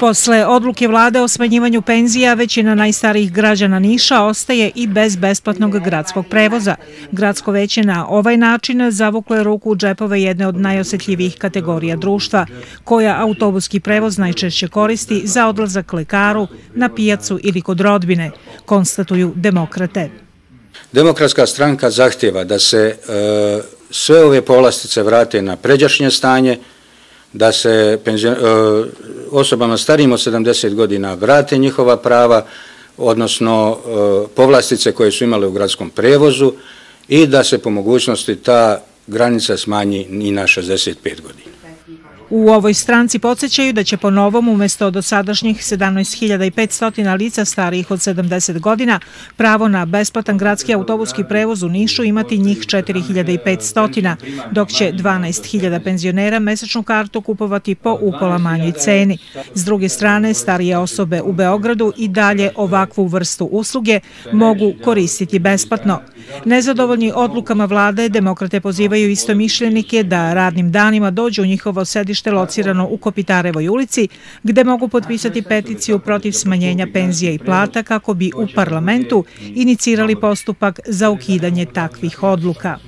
Posle odluke vlade o smanjivanju penzija, većina najstarijih građana Niša ostaje i bez besplatnog gradskog prevoza. Gradsko veće na ovaj način zavuklo je ruku u džepove jedne od najosjetljivijih kategorija društva, koja autobuski prevoz najčešće koristi za odlazak lekaru, na pijacu ili kod rodbine, konstatuju demokrate. Demokratska stranka zahtjeva da se e, sve ove povlastice vrate na pređašnje stanje, da se e, osobama starijim od 70 godina vrate njihova prava, odnosno e, povlastice koje su imale u gradskom prevozu i da se po mogućnosti ta granica smanji i na 65 godina. U ovoj stranci podsjećaju da će po novom umjesto do sadašnjih 17.500 lica starijih od 70 godina pravo na besplatan gradski autobuski prevoz u Nišu imati njih 4.500, dok će 12.000 penzionera mesečnu kartu kupovati po upola manjoj ceni. S druge strane, starije osobe u Beogradu i dalje ovakvu vrstu usluge mogu koristiti besplatno. Nezadovoljni odlukama vlade, demokrate pozivaju isto mišljenike da radnim danima dođu u njihovo sedište locirano u Kopitarevoj ulici, gde mogu potpisati peticiju protiv smanjenja penzija i plata kako bi u parlamentu inicirali postupak za ukidanje takvih odluka.